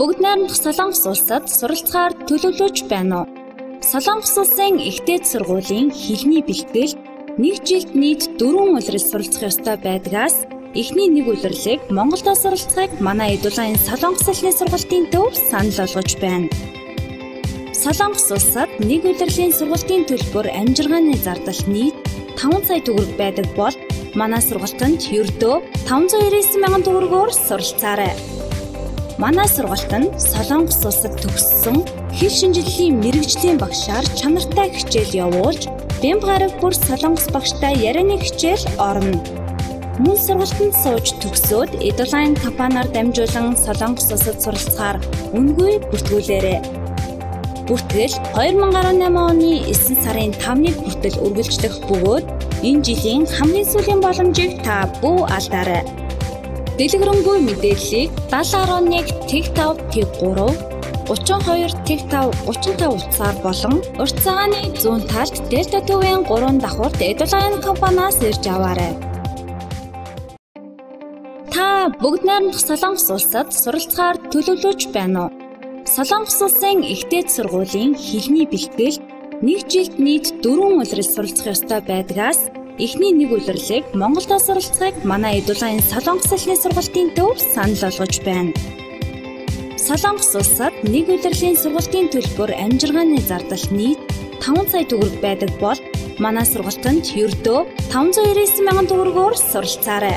бүгд найрамдах Солонгос улсад суралцахаар төлөвлөж байна уу? Солонгос улсын ихтэй сургуулийн хэлний бэлтгэл нэг жилд нийт 4 улирал суралцах ёстой байдгаас эхний нэг улирлыг Монголдо суралцахыг манай Эдулайн Солонгос улсны сургалтын төв санал болгож байна. Солонгос улсад нэг улирлын сургалтын төлбөр амжиргааны зардал нийт 5 сая төгрөг байдаг бол манай сургалтанд ердөө 599 мянган төгрөгөөр суралцаарай. Манай сургалт нь Солонгос улсад төгссөн хэл шинжилгээний мэрэгжлийн багшаар чанартай хичээл явуулж, бямб гараг бүр Солонгос багштай ярианы хичээл орно. Мөн сургалтанд сууж төгсөөд Edline компаниар дамжуулан Солонгос улсад суралцахаар үнгүй бүртгүүлээрэй. Бүртгэл 2018 оны 9 сарын 5-ны хүртэл үргэлжлэх бөгөөд энэ жилийн хамгийн сүүлийн боломжийг та бүү алдаарай. Дэлгэрэнгүй мэдээллийг 7011 TikTok T3 32 TikTok 35 утсаар болон урт цагааны зүүн талд Delta төвийн 3 давхурт Edline компаниас ирж аваарай. Та бүгд найрамдах Солонгос улсад суралцахаар төлөвлөж байна уу? Солонгос улсын ихтэй сургуулийн хэлний бэлтгэл нэг жилд нийт 4 улирал суралцах ёстой байдгаас эхний нэг улирлыг Монголдо суралцахыг манай Эдулайн Солонгос улсны сургалтын төв санал болгож байна. Солонгос улсад нэг улирлын сургалтын төлбөр амжиргааны зардал нийт 5 сая төгрөг байдаг бол манай сургалтанд ердөө 599 мянган төгрөгөөр суралцаарай.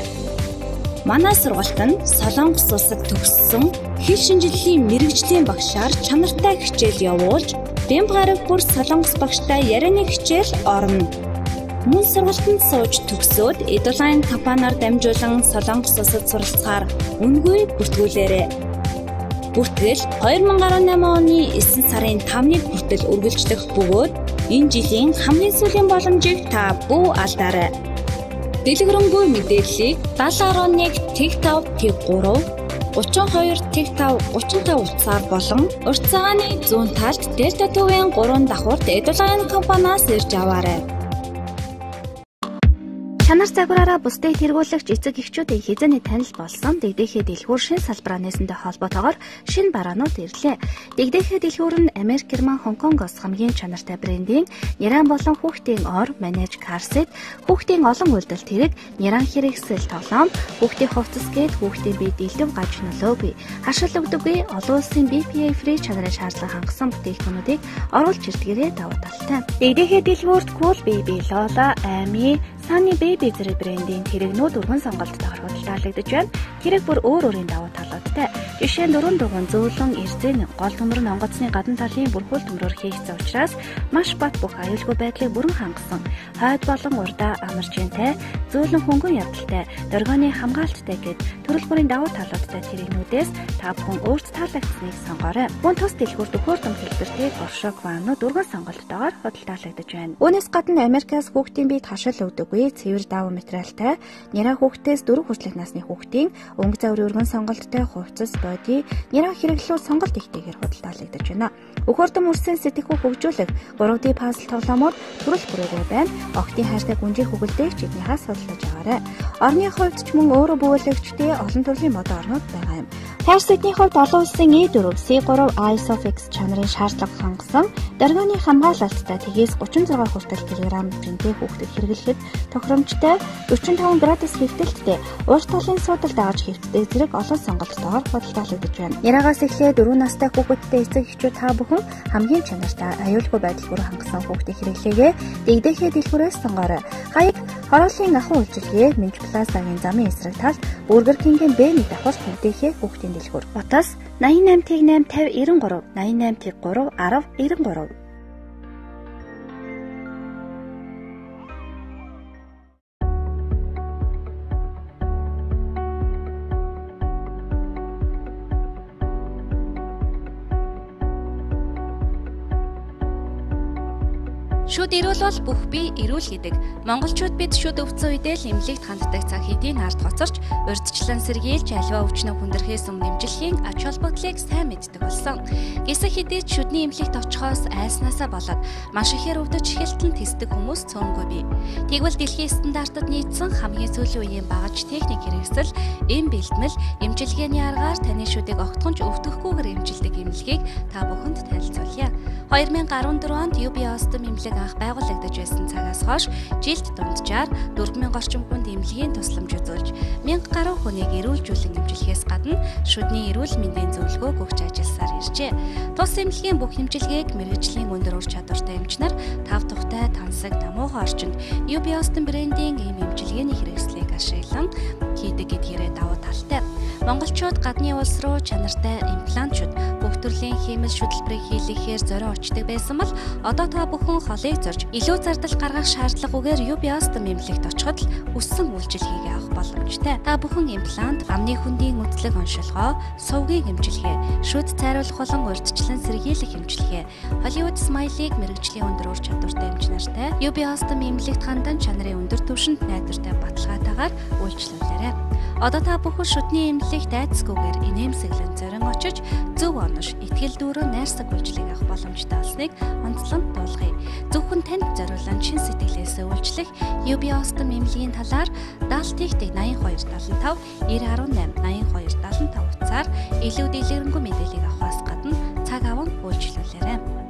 Манай сургалт нь Солонгос улсад төгссөн хэл шинжилгээний мэрэгжлийн багшаар чанартай хичээл явуулж, бямб гараг бүр Солонгос багштай ярианы хичээл орно. Мөн сургалтанд сууж төгсөөд Edline компаниар дамжуулан Солонгос улсад суралцахаар үнгүй бүртгүүлээрэй. Бүртгэл 2018 оны 9 сарын 5-ны хүртэл үргэлжлэх бөгөөд энэ жилийн хамгийн сүүлийн боломжийг та бүү алдаарай. Дэлгэрэнгүй мэдээллийг 7011 TikTok T3 32 TikTok 35 утсаар болон урт цагааны зүүн талд Delta төвийн 3 давхурт Edline компаниас ирж аваарай. Чанар загвараараа бусдыг тэргүүлэгч эцэг эхчүүдийн хизээний танил болсон дэгдэхээ дэлгүүр шин салбараа нээсэнтэй холбоотойгоор шин бараанууд ирлээ. Дэгдэхээ дэлгүүр нь Америк, Герман, Хонконгоос хамгийн чанартай брендийн Няран болон хүүхдийн ор, манеж карсет, хүүхдийн олон үйлдэл тэрэг, Няран хэрэгсэл тоглоом, хүүхдийн хувцас гээд хүүхдийн бие дэлгэв гаж нөлөөгүй. Хашил өгдөггүй олон улсын BPA free чанарын шаардлага хангасан бүтээгдэхүүнүүдийг оруулж ирдгээрээ давуу талтай. Дэгдэхээ дэлгүүрт Cool Baby, Lola, Amy, Sunny Baby зэрэг брендийн тэрэгнүүд өргөн сонголттой орхиод таалагдж байна. Тэрэг бүр өөр өөрийн давуу талуудтай. Жишээ нь дөрөв дугуун зөөлөн эрзэн гол төмөр нь онгоцны гадна талын бүрхүүл төмрөөр хийгдсэн учраас маш бат бүх аюулгүй байдлыг бүрэн хангасан. Хойд болон урдаа амарчинтай, зөөлөн хөнгөн явдалтай, дөргөөний хамгаалттай гэд төрөл бүрийн давуу талуудтай тэрэгнүүдээс та бүхэн өөрт таалагдсныг сонгоорой. Мөн тус дэлгүүр төхөөрөм хэлбэртэй горшок ваннууд өргөн сонголттойгоор худалдаалагдж байна. Үүнээс гадна Америкаас хүүхдийн биед хашил өгдөг үе цэвэр даваа материалтай няраа хүүхдээс 4 хүртэлх насны хүүхдийн өнгө заврын өргөн сонголттой хувцас боди няраа хэрэглүү сонголт ихтэйгээр худалдаалагдаж байна. Өхөрдөм үрсэн сэтгэхүй хөгжүүлэх 3D puzzle тоглоомууд төрөл бүрээгүй байна. Октийн хайртай гүнжих хөгөлдөйг чиднийхаас судалж аваарай. Орны хувьд ч мөн өөрөө бөөлөгчтэй олон төрлийн мод орнууд байгаа юм. Хайрсэтний хувьд олон улсын E4, C3 ISOFIX чанарын шаардлага хангасан дөргөөний хамгаалалттай тгээс 36 хүртэл килограмм жинтэй хүүхдэд хэрэглэхэд тохиромжтой 45 градус хэвтэлттэй урт талын суудалд авч хэвтдэг зэрэг олон сонголттойгоор худалдаалагдж байна. Яраагаас эхлээд 4 настай хүүхэдтэй эцэг эхчүүд та бүхэн хамгийн чанартай аюулгүй байдал бүр хангасан хүүхдийг хэрэглээгээ дэгдэхээ дэлгүүрээс сонгоорой. Хаяг хорооллын ахуй үйлчилгээ Минж Плазагийн замын эсрэг талд Burger King-ийн Бэний давхар дэгдэхээ хүүхдийн дэлгүүр. Утас 88 50 50 93 88 3 10 93 Шүд эрүүл бол бүх бие эрүүл гэдэг. Монголчууд бид шүд өвцөн үедээ л эмнэлэгт ханддаг цаг хэдийн ард хоцорч, урьдчилан сэргийлж аливаа өвчнөө хүндрэхээс өмнө эмчилхийн ач холбогдлыг сайн мэддэг болсон. Гисэх хэдий шүдний эмнэлэгт очихоос айснаасаа болоод маш ихээр өвдөж эхэлтэн тэсдэг хүмүүс цөөнгүй бий. Тэгвэл дэлхийн стандартад нийцсэн хамгийн сүүлийн үеийн багаж техник хэрэгсэл, эм бэлтгэл, эмчилгээний аргаар таны шүдийг огтхонч өвдөхгүйгээр эмчилдэг эмнэлгийг та бүхэнд танилцуулъя. 2014 онд UB Austin эмнэлэг анх байгуулагдаж байсан цагаас хойш жилд дунджаар 4000 орчим хүнд эмнэлгийн тусламж үзүүлж 1000 гаруй хүнийг эрүүлжүүлэн эмчилгэхээс гадна шүдний эрүүл мэндийн зөвлөгөөг өгч ажилласаар иржээ. Тус эмнэлгийн бүх эмчилгээг мэрэгжлийн өндөр ур чадвартай эмчнэр тав тухтай тансаг намуухан орчинд UB Austin брендийн эм эмчилгээний хэрэгслийг ашиглан хийдэг гэдгээрээ давуу талтай. Монголчууд гадны улс руу чанартай имплантчуд бүх төрлийн хиймэл шүтлбэрийг хийлгэхээр зорио очдог байсан бол одоо та бүхэн холыг зорж илүү зардал гаргах шаардлагагүйгээр UB-Ostom эмнэлэгт очиход л өссөн үйлчилгээг авах боломжтой. Та бүхэн имплант, амны хүндийн үтлэг оншилгоо, сувгийг эмчилгээ, шүд цайруулах болон урьдчилан сэргийлэх эмчилгээ, Hollywood Smile-ыг мэрэгжлийн өндөр ур чадвартай эмч нартай UB-Ostom эмнэлэгт хандан чанарын өндөр түвшинд найдвартай баталгаатайгаар үйлчлүүлээрэй. Одоо та бүхэн шүдний эмнэлэгт айцгүйгээр инээмсэглэн зорин очиж зөв онош, итгэл дүүрэн найрсаг үйлчлэг авах боломжтой болсныг онцлон дуулгая. Зөвхөн танд зориулан шин сэтгэлээсээ үйлчлэх UB Austin эмнэлгийн талаар даалтигт 82 75 9018 82 75 утсаар илүү дэлгэрэнгүй мэдээллийг авахаас гадна цаг аван үйлчлүүлээрэй.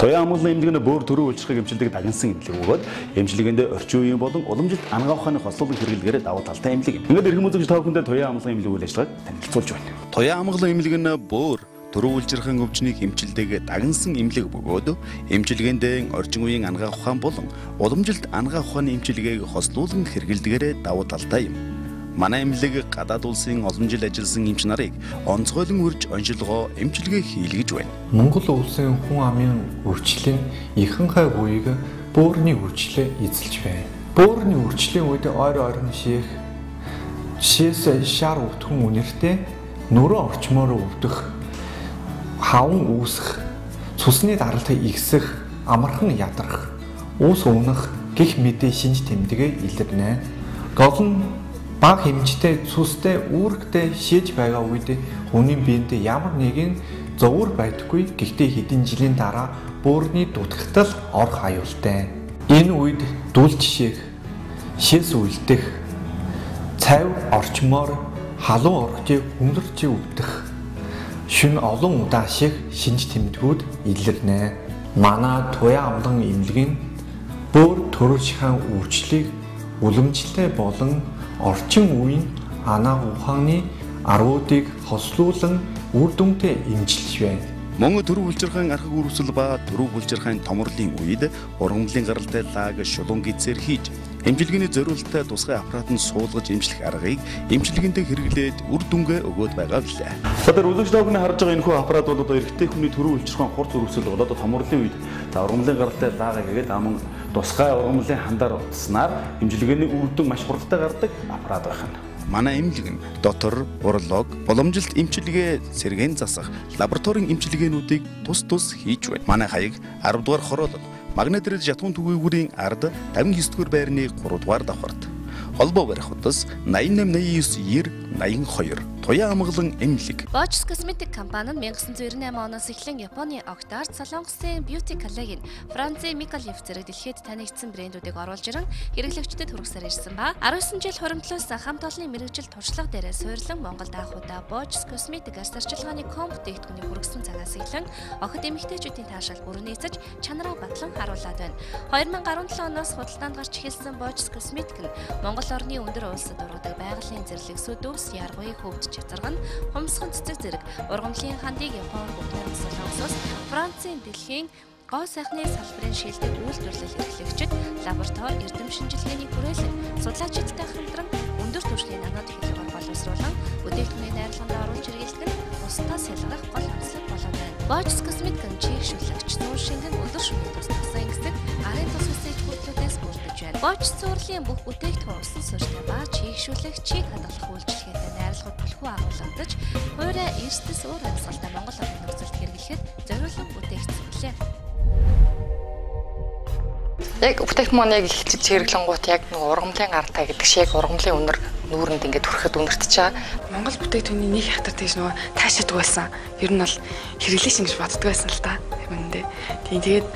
Туяа амгалан эмнэлэг нь бөөр төрөө үйлчлэгийг эмчилдэг дагнсан эмнэлэг бөгөөд эмчилгээндээ орчин үеийн болон уламжилт ангаа ухааны хослолын хэрэглэгээр давуу талтай эмнэлэг. Ингээд эрхэм үзэгч та бүхэндээ туяа амгалан эмнэлэг үйл ажиллагааг танилцуулж байна. Туяа амгалан эмнэлэг нь бөөр төрөө үйлчирхэн өвчнийг эмчилдэг дагнсан эмнэлэг бөгөөд эмчилгээндээ орчин үеийн ангаа ухаан болон уламжилт ангаа ухааны эмчилгээг хослуулан хэрэглэдгээр давуу талтай юм. Манай эмнэлэг гадаад улсын олон жил ажилласан эмч нарыг онцгойлон үрж оншилгоо эмчилгээ хийлгэж байна. Монгол улсын хүн амын үржлийн ихэнхай буйг бөөрийн үржлээ эзэлж байна. Бөөрийн үржлийн үед ойр ойрон шийх жишээс шар өвтгөн үнэртэй нөрөө орчмоор өвдөх хаван үүсэх цусны даралт игсэх амархан ядрах уус унах гих мэдээ шинж тэмдэгэ илэрнэ. Гол нь баг хэмжтэй цустай үүрэгтэй шийж байгаа үед хүний биед ямар нэгэн зовөр байдаггүй гэхдээ хэдэн жилийн дараа бөөрийн дутагтал орох аюултай. Энэ үед дүл жишээх, шээс үлдэх, цав орчмоор халуун оргтыг өнөрч өвдөх шин олон удаа шиг шинж тэмдгүүд илэрнэ. Манай туяа амлан имлэг нь бөөр төрөшхан үйлчлийг уламжлалтай болон орчин үеийн анаа ухааны арвуудыг хослуулан үр дүнтэй имжилж байна. Мөн төрөв булчирхан архаг үрвсэл ба төрөв булчирхан томрлын үед ургамлын гаралтай лаг шулуун гизээр хийж эмчилгээний зориулалтаа тусгай аппарат нь суулгаж эмчлэх аргыг эмчилгээндээ хэрэглээд үр дүнгээ өгөөд байгаа билээ. Одоо үзэгч дааг нь харж байгаа энэхүү аппарат бол одоо эрэгтэй хүний төрөв булчирхан хурц үрвсэл бол одоо томрлын үед за ургамлын гаралтай лагаа гэгээд аман тусгай ургамлын хандаар утснаар эмчилгээний үр дүн маш хурдтай гардаг аппарат байна манай эмнэлэг нь дотор, уролог, боломжилт эмчилгээ сэргээн засах лабораторийн эмчилгээнүүдийг тус тус хийж байна. Манай хаяг 10 дугаар хороолол магнетрид жатгун түгээгүүрийн ард 59 дугаар байрны 3 дугаар давхарт. Холбоо барих утас 8889 90 82 Туяа амгалан эмнэлэг. Bosch Cosmetic компани нь 1998 оноос эхлэн Японы Octart Солонгосын Beauty Collection, Францын Micallef зэрэг дэлхийд танигдсан брэндүүдийг оруулж ирэн хэрэглэгчдэд хүргэсээр ирсэн ба 19 жил хуримтлуулс хамт олонны мэрэгжил туршлага дээрээ суйрлан Монголд анхудаа Bosch Cosmetic арс арчилгааны комп дээгтгүний хүргэсэн цагаас эхлэн охид эмэгтэйчүүдийн таашаал бүрэн нийцэж чанараа батлан харуулад байна. 2017 оноос худалдаанд гарч эхэлсэн Bosch Cosmetic нь Монгол орны өндөр улсад ургадаг байгалийн зэрлэг сүдүүс яргыг хөвд чацарга нь хумсхан цэцэг зэрэг ургамлын хандыг Япон бүгдээр солонгосоос Францын дэлхийн гоо сайхны салбарын шилдэг үйлдвэрлэл эрхлэгчид лаборатори эрдэм шинжилгээний хүрээлэн судлаачидтай хамтран өндөр түвшний нано технологиор боловсруулан бүтээгдэхүүний найрлаганд оруулж хэрэглэдэг нь устдаас ялгарх гол онцлог болоод байна. Bosch Cosmetic-ын чих шүлэгч нүүр шингэн өндөр шүмийн тус тусаа ингэсэг гарын тус үсэж Боч цуурлын бүх бүтээгдэхүүн усан суурьтай ба чийгшүүлэх чийг хадгалах үйлчилгээтэй найрлагууд түлхүү агуулгадаж, хуурай эрсдэс өөр амьсгалтай Монгол орны нөхцөлд хэрэглэхэд зориулсан бүтээгдэхүүн. Яг бүтээгдэхүүн яг ихчиж хэрэглэнгуут яг нэг ургамлын гартай гэдэг шиг ургамлын үнэр нүүрэнд ингээд хүрэхэд үнэртэж байгаа. Монгол бүтээгдэхүүний нэг хятад тийш нөгөө таашаадаг байсан. Ер нь бол хэрэглээш ингэж боддог байсан л та. Үнэндээ. Тийм тэгээд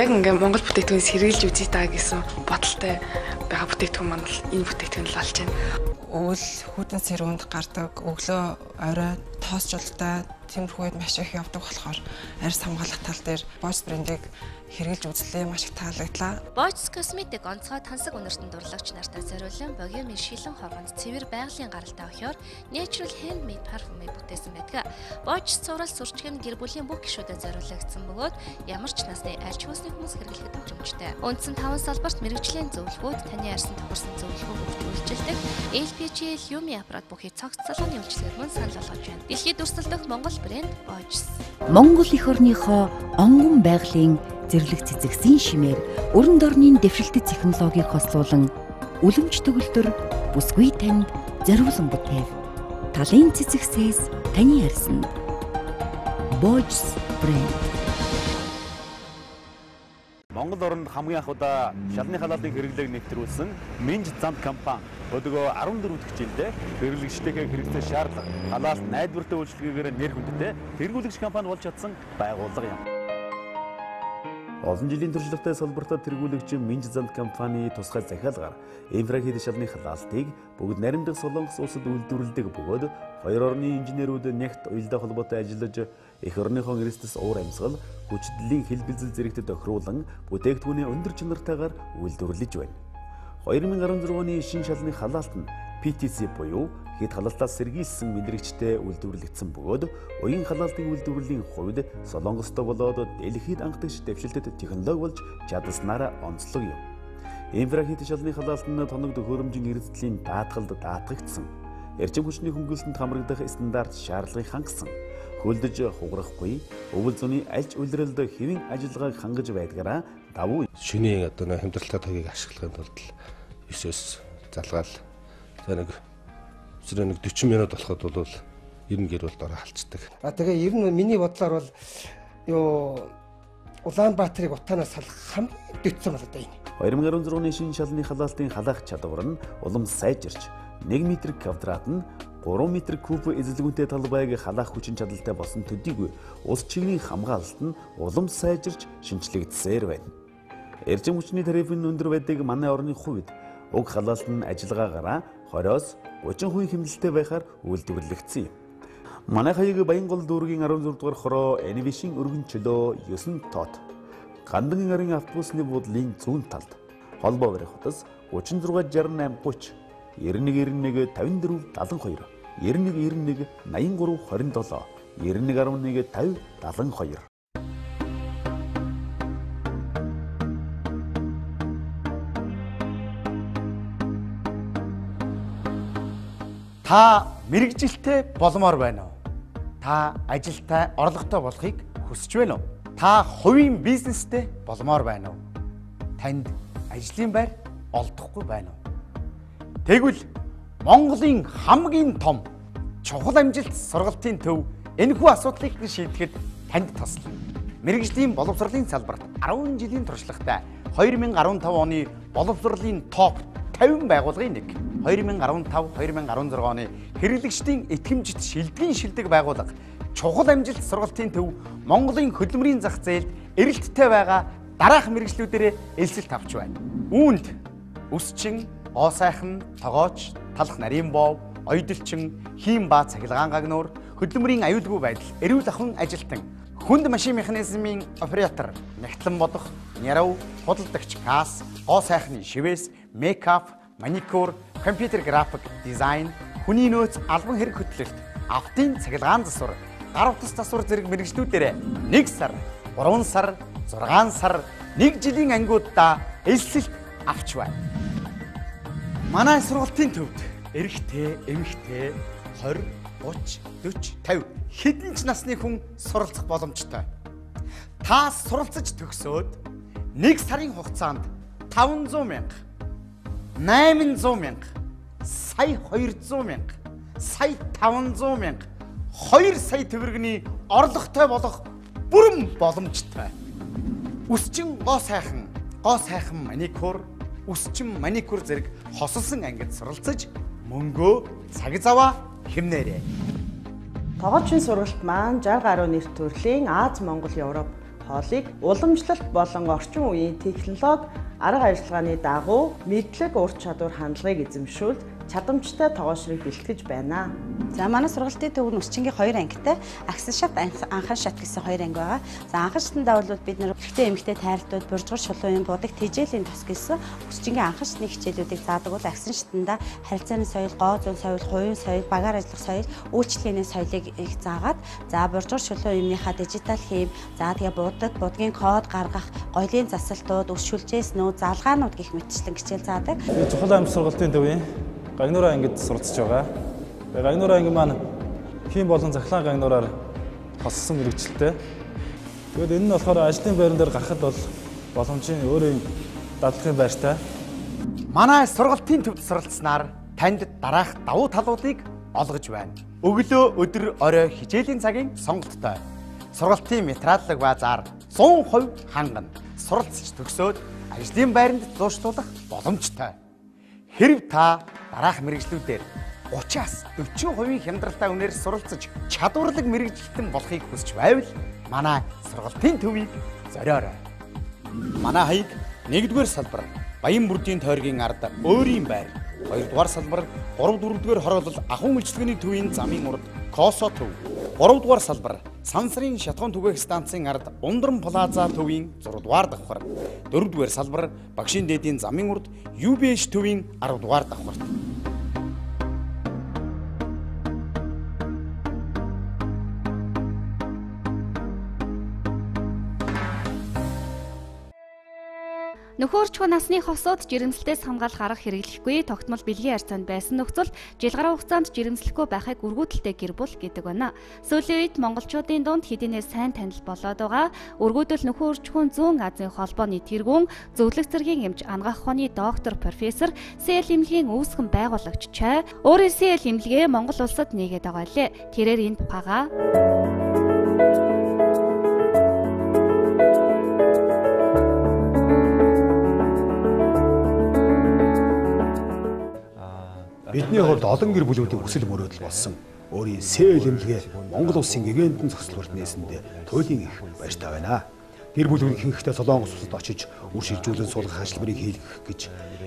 яг ингээд Монгол бүтээгдэхүүнээс хэрэглэж үзье та гэсэн бодолтой байгаа бүтээгдэхүүн маань бол энэ бүтээгдэхүүн л болж байна. Өвөл хүдэн сэрүүнд гардаг, өглөө орой тоосчлолтой тиймэрхүү үед маш их явдаг болохоор арьс хамгаалах тал дээр Bosch брендийг хэрэгжилж үзлээ маш их таалагдлаа. Bosch Cosmetic онцгой тансаг үнэртэн дурлагч нартай зориулсан богиомын шилэн хоргонд цэвэр байгалийн гаралтай охиор Natural Handmade парфюмыг бүтээсэн байдаг. Bosch цуврал сурчиг нь гэр бүлийн бүх гишүүдэд зориулагдсан бөгөөд ямар ч насны аль ч хүсний хүмүүс хэрэглэхэд тохиромжтой. Үндсэн 5 салбарт мэрэгжлийн зөвлөгөөд таны арьсан тохирсон зөвлөгөө өгч үйлчилдэг LPG Lumi аппарат бүхий цогц салганы үйлчлэгээр мөн санал болгож байна. Дэлхийд өрсөлдөх Монгол брэнд Bosch. Монгол эх орныхоо онгон байгалийн зэрлэг цэцэгсийн шимээр өрөнд орны дэвшилтэт технологиг хослуулан үлэмж төгөлдөр бүсгүй танд зориулсан бүтэв. Талын цэцэгсээс таны арьсанд Bosch брэнд Монгол оронд хамгийн анх удаа шалны халаалын хэрэглээг нэвтрүүлсэн Минж замт компани өдгөө 14 дахь жилдээ хэрэглэгчтэйгээ хэрэгцээ шаардлага халаалт найдвартай үйлчлэгээр нэр хүндтэй тэргүүлэгч компани болж чадсан байгууллага юм. Олон жилийн туршлагатай салбартаа тэргүүлэгч Минж замт компани тусгай захиалгаар инфрахид шалны халаалтыг бүгд наримдах Солонгос улсад үйлдвэрлэдэг бөгөөд хоёр орны инженерүүд нягт уялдаа холбоотой ажиллаж эх орныхон эрсдэс уур амьсгал хүчтэлийн хэлбэлзэл зэрэгт тохируулан бүтээгдэхүүний өндөр чанартайгаар үйлдвэрлэж байна. 2016 оны шин шалны халаалт нь PTC буюу хэд халаалтаас сэргийлсэн мэдрэгчтэй үйлдвэрлэгдсэн бөгөөд уян халаалтын үйлдвэрлэлийн хувьд Солонгостой болоод дэлхийд анхдагч дэвшилтэт технологи болж чадсанараа онцлог юм. Инфрахит шалны халаалт нь тоног төхөөрөмжийн эрсдлийн даатгалд даатгагдсан. Эрчим хүчний хөнгөлөлтөнд хамрагдах стандарт шаардлагыг хангасан. Хөлдөж хугарахгүй өвөл зуны альж улиралд хэвийн ажиллагааг хангаж байдгаараа давуу шинийн одоо хямдралтай тогийг ашиглахын тулд 9-өөс залгаал за нэг зэрэг нэг 40 минут болоход бол 90 гэр бол дороо халцдаг. А тэгээ ер нь миний бодлоор бол юу Улаанбаатарыг утаанаас салах хамгийн дэвцэн бол одоо энэ. 2016 оны шинэ шалны халаалтын халаах чадвар нь улам сайжирч 1 м квадрат нь 3 м куб эзэлгүнтэй талбайг халаах хүчин чадалтай болсон төдийгүй улс чиглэлийн хамгаалалт нь улам сайжирч шинчлэгдсээр байна. Эрчим хүчний тарифын өндөр байдгийг манай орны хувьд уг халаалт нь ажиллагаагаараа 20-оос 30% хэмнэлттэй байхаар үйлдвэрлэгдсэн юм. Манай хаяг Баянгол дүүргийн 16 дугаар хороо Энивишин өргөн чөлөө 9 тот. Гандан гарын автобусны буудлын зүүн талд холбоо барих хотос 36 68 30 91 91 54 72 91 91 83 27 91 11 50 72 Та мэрэгжилтэй болмоор байна уу? Та ажилтай орлоготой болохыг хүсэж байна уу? Та хувийн бизнестэй болмоор байна уу? Танд ажлын байр олдохгүй байна уу? Тэгвэл Монголын хамгийн том чухал амжилт сургалтын төв энэхүү асуудлыг шийдэхэд танд тослоо. Мэргэжлийн боловсролын салбарт 10 жилийн туршлагатай 2015 оны боловсролын топ 50 байгууллагын нэг 2015-2016 оны хэрэглэгчдийн итгэмжит шилдгийн шилдэг байгууллага чухал амжилт сургалтын төв Монголын хөдөлмөрийн зах зээлд эрэлттэй байгаа дараах мэрэгчлүүдээр элсэлт авч байна. Үүнд өсчин, гоо сайхан, тогооч, талх нарийн бов, ойдолчин, хийм ба цахилгаан гагнуур, хөдөлмөрийн аюулгүй байдал, эрүүл ахуйн ажилтан, хүнд машин механизмын оператор, мягтлан бодох, нярав, худалдагч касс, гоо сайхны шивээс, мейкап, маникюр, компьютер график, дизайн, хүний нөөц албан хэрэг хөтлөлт, автын цахилгаан засвар, гар утас засвар зэрэг мэрэгжлүүдээр 1 сар, 3 сар, 6 сар, 1 жилийн ангиудаа элсэлт авч байна. Манай сургалтын төвд эрэгтэй, эмэгтэй 20, 30, 40, 50 хэдэн ч насны хүн суралцах боломжтой. Та суралцаж төгсөөд 1 сарын хугацаанд 500 мянга 800 мянга, сая 200 мянга, сая 500 мянга, 2 сая төгрөгийн орлоготой болох бүрэн боломжтой. Үсчин гоо сайхан, гоо сайхан маникюр, үсчин маникюр зэрэг хосолсон ангид суралцаж мөнгөө цаг заваа хэмнээрэй. Тогоочийн сургалт маань 60 гаруй нэр төрлийн Аз, Монгол, Европ хоолыг уламжлалт болон орчин үеийн технологи арга ажиллагааны дагуу мэдлэг ур чадвар хандлагыг эзэмшүүлж чадамжтай тоогоошрыг бэлтгэж байна. За манай сургалтын төв нь Усчингийн 2 ангитай Аксан шат анхан шат гэсэн 2 анги байгаа. За анхан шатандаа бол бид нэр гэртээ эмэгтэй тайралтууд буржгар шулуун будаг тэжээлийн тус гэсэн Усчингийн анхан шатны хичээлүүдийг заадаг бол Аксан шатандаа харилцааны соёл, гоо зүүн соёл, хувийн соёл, багаар ажиллах соёл, үйлчлэгээний соёлыг их заагаад за буржгар шулуун юмныхаа дижитал хийм, за тэгээ будаг, будгийн код гаргах, гоёлын засалтууд, өс шүлжээснүүд, залгаанууд гих мэтчлэн хичээл заадаг. Чухал амт сургалтын төвийн Гагнуураа ангид суралцж байгаа. Тэгээ Гагнуураа анги маань хийм болон захлаан гагнуураар хоссон мэрэгчлээ. Тэгээд энэ нь болохоор ажлын байран дээр гарахад бол боломжийн өөрийн дадлагын байртай. Манай сургалтын төвд суралцсанаар танд дараах давуу талуудыг олгож байна. Өглөө өдөр орой хичээлийн цагийн сонголттой. Сургалтын материаллыг базаар 100% хангана. Суралцж төгсөөд ажлын байранд зуушлуулах боломжтой. Хэрв та дараах мэрэгжлүүдээр 30-аас 40% хямдралтай үнээр суралцж чадварлаг мэрэгжилтэн болохыг хүсч байвал манай сургалтын төвийг зориорой. Манай хаяг 1-р салбар Баян бүрдийн тойргийн ард өөрийн байр 2-р салбар 3-4-р хороолол ахуйн үйлчлэгээний төвийн замын урд Косо төв. 3-р салбар. Сансрын шатгон түгээх станцын ард Ундран плаза төвийн 6-р давхар. 4-р салбар Багшийн дээдийн замын урд UBH төвийн 10-р давхарт Нөхөрчхөн насны хосууд жирэмслэлтээс хамгаалах арга хэрэглэхгүй тогтмол бэлгийн харьцаанд байсан нөхцөл жил гаруй хугацаанд жирэмслэхгүй байхыг үргүүдэлтэй гэр бүл гэдэг байна. Сүүлийн үед монголчуудын дунд хэдийнэ сайн танил болоод байгаа. Үргүүдэл нөхөрчхөн зүүн Азийн холбооны тэргүүн зөвлөх зэргийн эмч ангаах ухааны доктор профессор Сэл имлэгийн үүсгэн байгуулагч чай өөрийн Сэл имлэгээ Монгол улсад нээгээд байгаа лээ. Тэрээр энэ тухайга Бидний хувьд олон гэр бүлүүдийн хүсэл мөрөөдөл болсон өөрийн сэл эмнэлгээ Монгол улсын гэгэнтэн зохицуулалт нээсэндээ туйлын их баяртай байна. Гэр бүл ихэнхдээ Солонгос улсад очиж үр шилжүүлэн суулгах ажиллабарыг хийлгэх гэж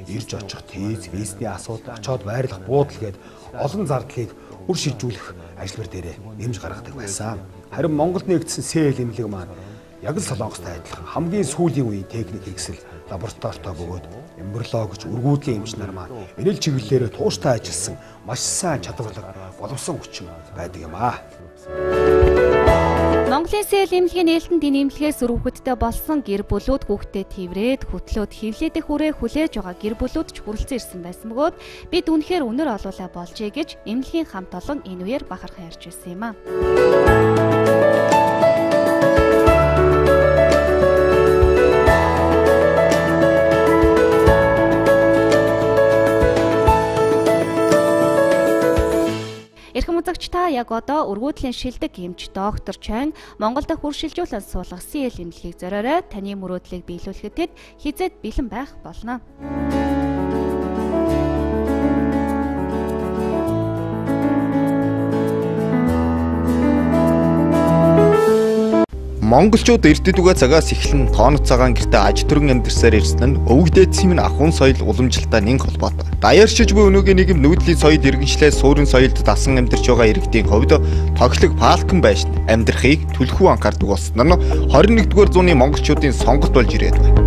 ирж очих тийз визний асуудал очоод байрлах буудал гээд олон зардлыг үр шилжүүлэх ажиллабар дээрээ нэмж гаргадаг байсан. Харин Монголд нэгдсэн сэл эмнэлэг маань яг л Солонгостой адилхан хамгийн сүүлийн үеийн техник хэрэгсэл лабораторитой бөгөөд эмбриологч, өргүүдлийн эмч нар маань энэ л чиглэлээр тууштай ажилласан маш сайн чадварлаг боловсон хүчин байдаг юм аа. Монголын сэл эмнэлгийн нээлтэнд энэ эмнэлгээс өрөвхөдтэй болсон гэр бүлүүд хүүхдэд тврээд хөтлөөд хөвлөдөх хүрээ хүлээж байгаа гэр бүлүүд ч хүрэлцэн ирсэн байсан бөгөөд бид үнэхээр өнөр олуулаа болжээ гэж эмнэлгийн хамт олон энэ үеэр бахархан ярьж байсан юм аа. Та яг одоо өргүүдлийн шилдэг эмч доктор Чан Монголд хуршилжуулан суулгах CL эмнэлгийг зориорой таны мөрөөдлийг биелүүлэхэд хизээд бэлэн байх болно. Монголчууд эрдэдүгэ цагаас эхлэн тоонот цагаан гэртээ аж төрөн амьдарсаар ирсэн нь өвгдээдсэн минь ахуйн соёл уламжлалтай нэг холбоотой. Даяаршиж буй өнөөгийн нийгэм нүүдлийн соёл иргэншлээ суурин соёлд дасан амьдарч байгаа иргэдийн хувьд тоглог палкан байшин амьдрахыг түлхүү анхаардаг болсон нь 21-р зууны монголчуудын сонголт болж ирээд байна.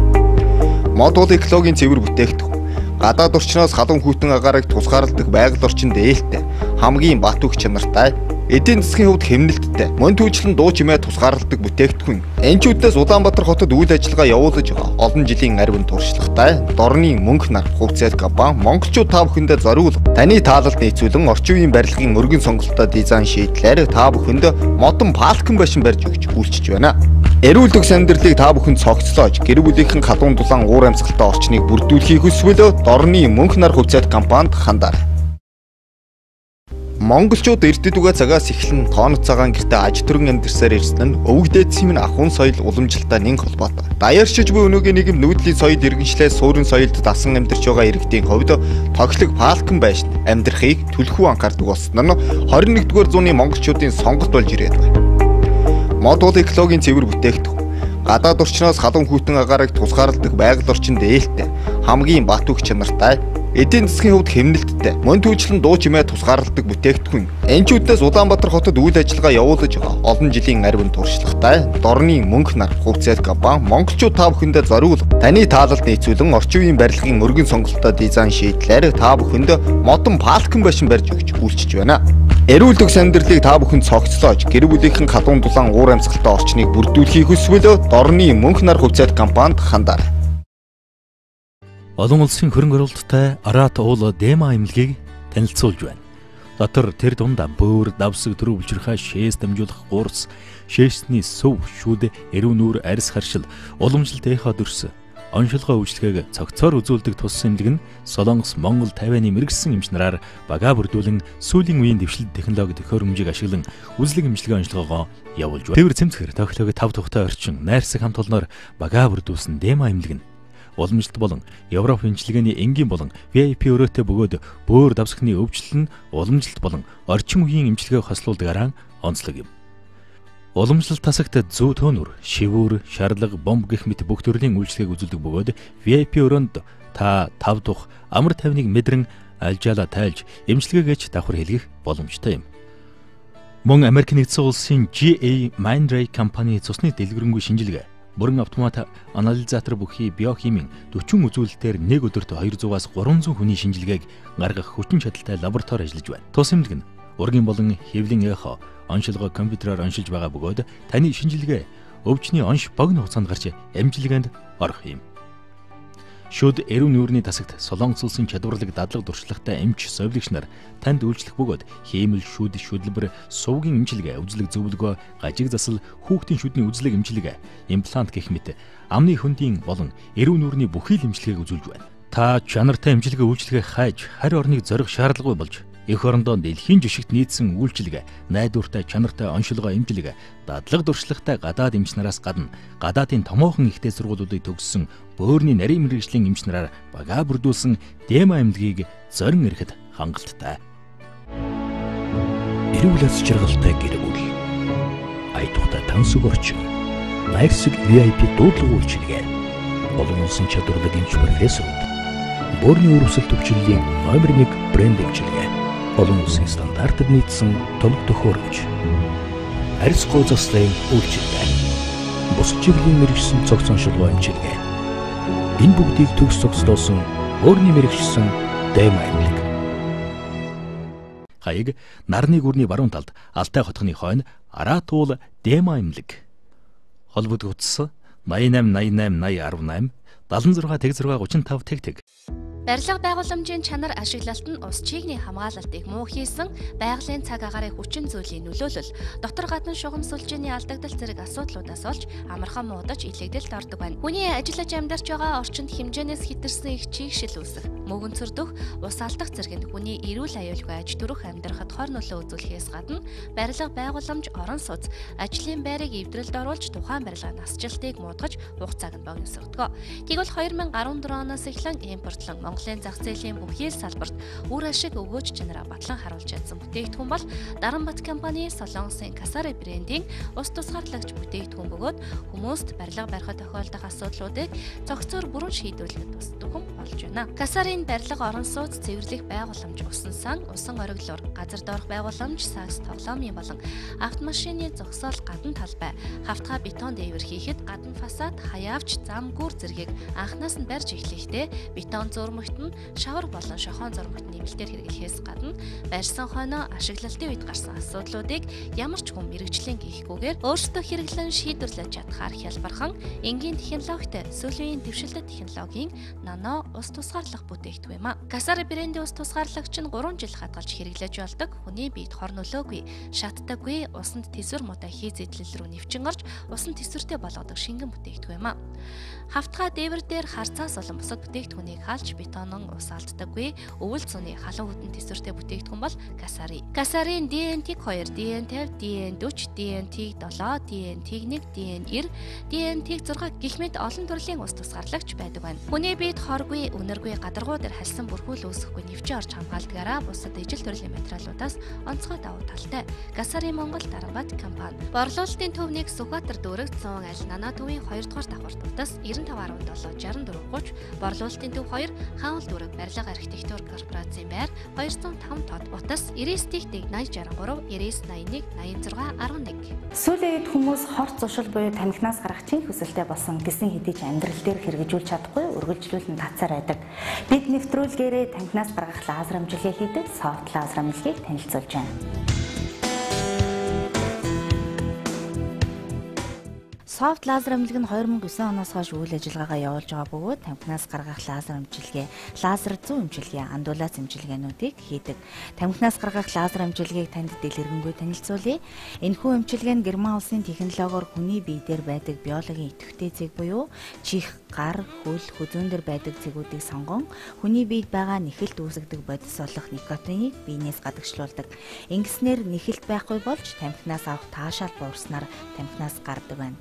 Мод бол экологийн цэвэр бүтээгдэхүүн гадаад орчноос халуун хүйтэн агаарыг тусгаарладаг байгаль орчинд ээлтэй хамгийн бат үг чанартай эдийн засгийн хувьд хэмнэлттэй мөн түүчлэн дуу чимээ тусгаарладаг бүтээгдэхүүн. Энчүүдээс Улаанбаатар хотод үйл ажиллагаа явуулж олон жилийн арвин туршлагатай дорны мөнгө нар хувьцаат компани монголчууд та бүхэндээ зориул таны таалалд нийцүүлэн орчин үеийн барилгын өргөн сонголттой дизайн шийдлээр та бүхэнд модон палкан байшин барьж өгч үйлчж байна. Эрүүл төгс амьдралыг та бүхэн цогцлоож гэр бүлийнхэн хадуун дулаан уур амьсгалтай орчныг бүрдүүлэхийг хүсвэл дорны мөнх нар хувьцаат компанид хандаарай. Монголчууд эрдэд угаа цагаас эхлэн тооноц цагаан гэрте аж төрөн амьдсаар ирсэн нь өвгдээд цэм нь ахуйн соёл уламжлалтай нэг холбоотой. Даяаршиж буй өнөөгийн нийгэм нүүдлийн соёл иргэншлээ суурин соёлд дасан амьдарч байгаа иргэдийн хувьд тоглог фалкон байшин амьдрахыг түлхүү анхаардаг болсон нь 21-р зууны монголчуудын сонголт болж ирээд байна. Мод бол экологийн цэвэр бүтээгдэхүүн. Гадаад орчноос халуун хүйтэн агаарыг тусгаарладаг байгаль орчинд ээлтэй хамгийн бат үг чанартай Эдийн засгийн хувьд хэмнэлттэй. Мөн түүчлэн дуу чимээ тусгаарладаг бүтээгдэхүүн. Энчүүдээс Улаанбаатар хотод үйл ажиллагаа явуулж байгаа олон жилийн арвин туршлагатай Дорны мөнгө нар хувьцаат компани монголчууд та бүхэндээ зориул таны таалалд нийцүүлэн орчин үеийн барилгын өргөн сонголттой дизайн шийдлээр та бүхэнд модон палкан байшин барьж өгч үйлчилж байна. Эрүүл төгс амьдралыг та бүхэн цогцлоож гэр бүлийнхэн хадуун дулаан уур амьсгалтай орчныг бүрдүүлэхийг хүсвэл Дорны мөнгө нар хувьцаат компанид хандаарай. Олон улсын хөрөнгө оруулалттай Арат уул Дема эмнэлгийг танилцуулж байна. Дотор тэр дундаа бөөр, давсаг төрөв бүлчирхай шээс дамжуулах гурс, шээсний сөв, шүд, эрүү нүүр, арьс харшил, уламжлалт эхо дөрс, оншилгоо үйлчлэгийг цогцоор үзүүлдэг тус эмнэлэг нь Солонгос, Монгол, Тайваны мэрэгсэн эмч нараар бага бүрдүүлэн сүүлийн үеийн дэвшилт технологи төхөөрөмжийг ашиглан үзлэг эмчилгээ онцлогоогоо явуулж байна. Тэвэр цэмцгэр тохилог тав тухтай орчин найрсаг хамт олноор бага бүрдүүлсэн Дема эмнэлэг нь уламжлалт болон Европ хэмжлэгээний энгийн болон VIP өрөөтэй бөгөөд бөөр давсгны өвчлөл нь уламжлалт болон орчин үеийн эмчилгээг хослуулдаг аран онцлог юм. Уламжлалт тасагт зүү төөнөр, шивүүр, шарлаг, бомб гэх мэт бүх төрлийн үйлчлэгийг үзүүлдэг бөгөөд VIP өрөөнд та тав дух амар тайвныг мэдрэн альжаала тайлж эмчилгээгч давхар хэлгэх боломжтой юм. Мөн Америк нэгдсэн улсын GA Mindray компани цусны дэлгэрэнгүй шинжилгээ Бүрэн автомат анализатор бүхий биохимийн 40 үзүүлэлтээр нэг өдөрт 200-аас 300 хүний шинжилгээг гаргах хүчин чадалтай лаборатори ажиллаж байна. Тус эмнэлэг нь ургийн болон хэвлийн эхо оншилгоо компьютероор оншилж байгаа бөгөөд таны шинжилгээ өвчний онш богино хугацаанд гарч эмчилгээнд орох юм. Шүд эрүүн нүүрний тасагт солонгос улсын чадварлаг дадлаг дуршлагтай эмч совлогч нар танд үйлчлэх бөгөөд хиймэл шүд шүдлбэр сувгийн эмчилгээ үзлэг зөвлөгөө гажиг засал хүүхдийн шүдний үзлэг эмчилгээ имплант гэх мэт амны хөндийн болон эрүүн нүүрний бүхий л эмчилгээг үзүүлж байна. Та чанартай эмчилгээ үйлчлэгээ хайж харь орныг зорих шаардлагагүй болж Эх орондоо дэлхийн жишгт нийцсэн үйлчилгээ, найдвартай чанартай оншилгоо эмчилгээ, дадлаг дуршлагтай гадаад эмч нараас гадна гадаадын томоохон ихтэй сургуулиудыг төгссөн бөөрийн нарийн мэрэгжлийн эмч нараар бага бүрдүүлсэн Дема эмнэлгийг зорин ирэхэд хангалттай. Эрүүлээс жаргалтай гэр бүл. Айдухта тансаг орчин. Найрсаг VIP дуудлага үйлчилгээ. Олон улсын чадвартай эмч профессорууд. Бөөрийн өрөвсөл төвчлэлийн номер 1 брэнд эмчилгээ олон улсын стандартад нийцсэн тоног төхөөрөмж. Арьс гоо заслын үйлчилгээ. Бус чиглэлийн мэрэгсэн цогц оншилгоо эмчилгээ. Энэ бүгдийг төгс цогцлоосон өөрний мэрэгчсэн дэм аймлаг. Хаяг нарны гүрний баруун талд Алтай хотхны хойно Аратуул дэм аймлаг. Холбогд утас 88 88 80 18 76 35 тэг тэг. Барилга байгууламжийн чанар ашиглалт нь ус чийгний хамгаалалтыг муу хийсэн байгалийн цаг агаарын хүчин зүйлийн нөлөөлөл дотор гадна шугам сүлжээний алдагдал зэрэг асуудлуудаас олж амархан муудаж илэгдэлд ордог байна. Хүний ажиллаж амьдарч байгаа орчинд хэмжээнээс хэтэрсэн их чийгшил үүсэх, мөгөн цөрдөх, ус алдах зэрэг нь хүний эрүүл аюулгүй аж төрөх амьдрахад хор нөлөө үзүүлэхээс гадна барилга байгууламж орон сууц ажлын байрыг эвдрэлд оруулж тухайн барилга насжилтыг муудгаж хугацааг нь богиносгодог. Тэгвэл 2014 оноос эхлэн импортлон Монголын зах зээлийн бүхий л салбарт үр ашиг өгөөж чанараа батлан харуулж чадсан бүтээгдэхүүн бол Даранбат компани Солонгосын Касари брендийн ус тусгаарлагч бүтээгдэхүүн бөгөөд хүмүүст барилга барихад тохиолдох асуудлуудыг цогцоор бүрэн шийдвэрлэхэд тусдагхан болж байна. Касарын барилга орон сууц цэвэрлэх байгууламж усан сан, усан ориглоор газар доорх байгууламж, сакс тоглоомын болон автомашины зогсоол гадна талбай, хавтгай бетон дээвэр хийхэд гадна фасад, хаяавч, зам гүр зэргийг анхнаас нь барьж эхлэхдээ бетон зурм зурмагт нь шавар болон шохон зурмагт нэмэлтээр хэрэглэхээс гадна барьсан хойноо ашиглалтын үед гарсан асуудлуудыг ямар ч хүн мэрэгжлийн гихгүйгээр өөрсдөө хэрэглэн шийдвэрлэж чадхаар хялбархан энгийн технологитой сүүлийн дэвшилтэт технологийн нано ус тусгаарлах бүтээгдэхүүн юм а. Касари брендийн ус тусгаарлагч нь 3 жил хадгалж хэрэглэж болдог. Хүний биед хор нөлөөгүй, шаттдаггүй, усанд тэсвэр муутай хий зэдлэл рүү нэвчин орж усан тэсвэртэй болгодог шингэн бүтээгдэхүүн юм а. Хавтгай дээвэр дээр харцаас болон бусад бүтээгдэхүүнийг халж бетонон ус алддаггүй өвөл цуны халуун хөдөн тэсвэртэй бүтээгдэхүүн бол Касари. Касарын DNT 2, DN50, DN40, DNT 7, DNT 1, DN90, DNT 6 гэх мэт олон төрлийн ус тусгаарлагч байдаг байна. Хүний биед хоргүй, үнэргүй гадаргуу дээр халсан бүрхүүл үүсэхгүй нэвчэн орж хамгаалдгаараа бусад ижил төрлийн материалуудаас онцгой давуу талтай. Касари Монгол Дарангат компани. Борлуулалтын төвнийг Сүхбаатар дүүрэг 100 аль Нана төвийн 2 дугаар давхар тутас 9517 6430 борлуулалтын төв 2 хаанл дүүрэг барилга архитектур корпорацийн байр 205 тод утас 99 дэг 8063 9981 86 11 Сүүлийн үед хүмүүс хорт зуршил буюу тамхинаас гарах чин хүсэлтэй болсон гисэн хэдий ч амьдрал дээр хэрэгжүүлж чадахгүй үргэлжлүүлэн тацаар байдаг. Бид нэвтрүүлгээрээ тамхинаас гаргах лазер амжилгээ хийдэг софт лазер амжилгийг танилцуулж байна. Soft лазер амжилг нь 2009 оноос хойш үйл ажиллагаагаа явуулж байгаа бөгөөд тамхинаас гаргах лазер амжилгээ, лазер зүүн амжилгээ, андуулаац амжилгээнүүдийг хийдэг. Тамхинаас гаргах лазер амжилгийг танд дэлгэрэнгүй танилцуулъя. Энэхүү амжилгээ нь Герман улсын технологиор хүний бие дээр байдаг биологийн идэвхтэй зэг буюу чих, гар, хөл, хүзүүн дээр байдаг зэгүүдийг сонгон хүний биед байгаа нэхэлт үүсгдэг бодис болох никотиныг биенээс гадагшлуулдаг. Ингэснээр нэхэлт байхгүй болж тамхинаас авах таашаал буурснаар тамхинаас гардаг байна.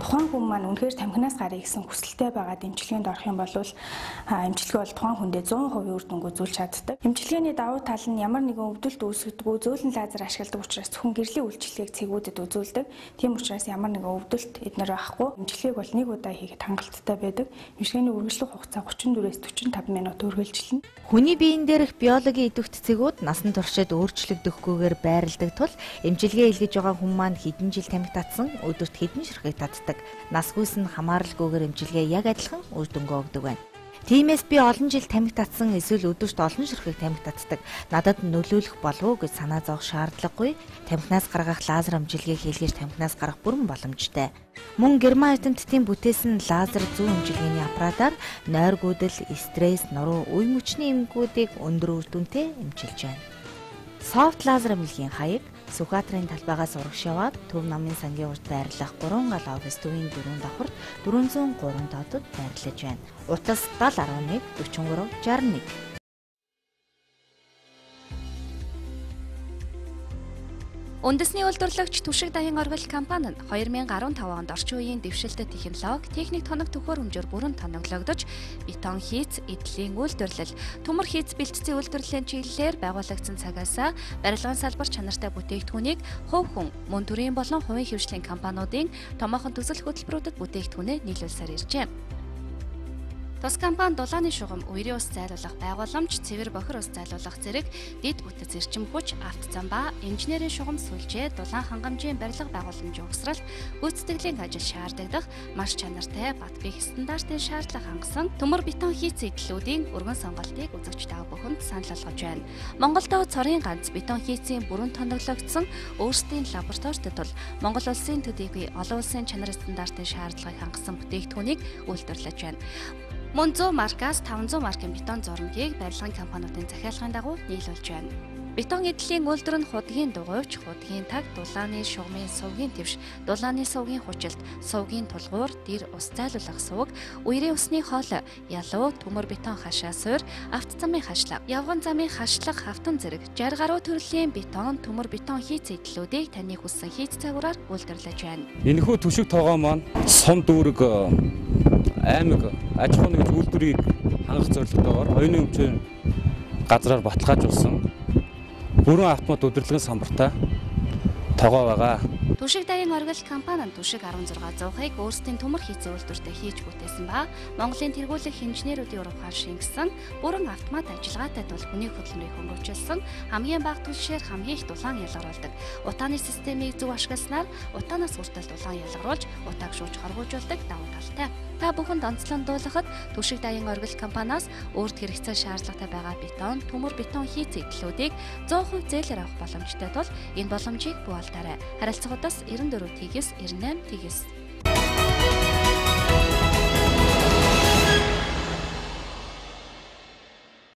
Тухайн хүн маань үнэхээр тамхинаас гарыг гэсэн хүсэлтэй байгаа дэмжлэгэнд орох юм бол эмчилгээ бол тухайн хүндээ 100% үр дүнг үзүүлж чаддаг. Эмчилгээний давуу тал нь ямар нэгэн өвдөлт үүсгэдэггүй зөөлөн лазер ашигладаг учраас зөвхөн гэрлийн үйлчлэгийг цэгүүдэд үзүүлдэг. Тийм учраас ямар нэгэн өвдөлт эднэр байхгүй. Эмчилгээг бол нэг удаа хийхэд хангалттай байдаг. Эмчилгээний үргэлжлэх хугацаа 34-ээс 45 минут үргэлжилнэ. Хүний биеийн дээрх биологийн идэвхт цэгүүд насан туршид өөрчлөгдөхгүйгээр байрладаг тул эмчилгээ илгэж байгаа хүн маань хэдэн жил тамхи татсан, өдөрт хэдэн ширхэг татдаг. Насгүйс нь хамааралгүйгээр эмчилгээ яг адилхан үр дүнгөө өгдөг байна. Тиймээс би олон жил тамхи татсан эсвэл өдөрт олон ширхэг тамхи татдаг. Надад нөлөөлөх болов уу гэж санаа зовох шаардлагагүй. Тамхинаас гаргах лазер амжилгээ хийлгэж тамхинаас гарах бүрэн боломжтой. Мөн Герман эрдэмтдийн бүтээсэн лазер зүүн амжилгээний аппаратаар нойргуудэл, стресс, нуруу, үе мөчний эмгэгүүдийг өндөр үр дүнтэй эмчилж байна. Софт лазер амжилгийн хаяг Сүхбаатарын талбайгаас урагш яваад Төв намын сангийн урд байрлах 3 гал офис төвийн 4 давхарт 403 тоодод байрлаж байна. Утас 7011 43 61 Үндэсний үйлдвэрлэгч Түшиг Даян оргил компани нь 2015 онд орчин үеийн дэвшилтэт технологи, техник тоног төхөөр хэмжээр бүрэн тоноглогдож, бетон хийц, эдлийн үйлдвэрлэл, төмөр хийц бэлтгэцийн үйлдвэрлэлийн чиглэлээр байгуулагдсан цагаас барилгын салбар чанартай бүтээгдэхүүнийг хувь хүн, мөн төрийн болон хувийн хөвшлийн компаниудын томоохон төсөл хөтөлбөрүүдэд бүтээгдэхүүнээ нийлүүлсээр иржээ. Тус компани дулааны шугам, үерийн ус зайлуулах байгууламж, цэвэр бохир ус зайлуулах зэрэг дэд бүтэц эрчим хүч, авто зам ба инженерийн шугам сүлжээ, дулаан хангамжийн барилга байгууламжийн угсрал, гүйцэтгэлийн ажил шаардагдах маш чанартай бат бих стандартын шаардлага хангасан төмөр бетон хийц эдлүүдийн өргөн сонголтыг үзэгч та бүхэнд санал болгож байна. Монголдо цорын ганц бетон хийцийн бүрэн тоноглогдсон өөрсдийн лабораторид тул Монгол улсын төдийгүй олон улсын чанар стандартын шаардлагыг хангасан бүтээгдэхүүнийг үйлдвэрлэж байна. Мөн 100 маркаас 500 маркын бетон зурмгийг барилгын компаниудын захиалгын дагуу нийлүүлж байна. Бетон эдлийн үйлдвэр нь худгийн дугуйч, худгийн таг, дулааны шугамын сувгийн твш, дулааны сувгийн хучлт, сувгийн тулгуур, дэр ус зайлуулах сувг, үерийн усны хоол, ялуу, төмөр бетон хашаа суур, авто замын хашлаг, явган замын хашлаг, хавтан зэрэг 60 гаруй төрлийн бетон, төмөр бетон хийц эдлүүдийг таны хүссэн хийц цагаараар үйлдвэрлэж байна. Энэхүү түшиг тоогоо маань сум дүүрэг аймаг аж ахуйн нэгж үйлдвэрийг хангах зорилготойгоор оюуны өмчийн газраар баталгаажуулсан бүрэн автомат удирдлагын самбартай тогоо байгаа. Түшиг даян оргил компани түшиг 1600-ыг өөрсдийн төмөр хийцэн үйлдвэртэй хийж бүтээсэн ба Монголын тэргүүлэх инженеруудын урвахаар шингэсэн бүрэн автомат ажиллагаатай тул хүний хөдөлмөрийг хөнгөвчлсөн хамгийн бага түлшээр хамгийн их дулаан ялгаруулдаг. Утааны системийг зөв ашигласнаар утаанаас хүртэл дулаан ялгаруулж утааг шууж хоргоожуулдаг давуу талтай. Та бүхэнд онцлон дуулахад Түшиг даян оргил компаниас өөрт хэрэгцээ шаардлагатай байгаа бетон, төмөр бетон хийц эдлүүдийг 100% зээлээр авах боломжтой тул энэ боломжийг буултаарай. Харилцагуудаас 94 тэгс 98 тэгс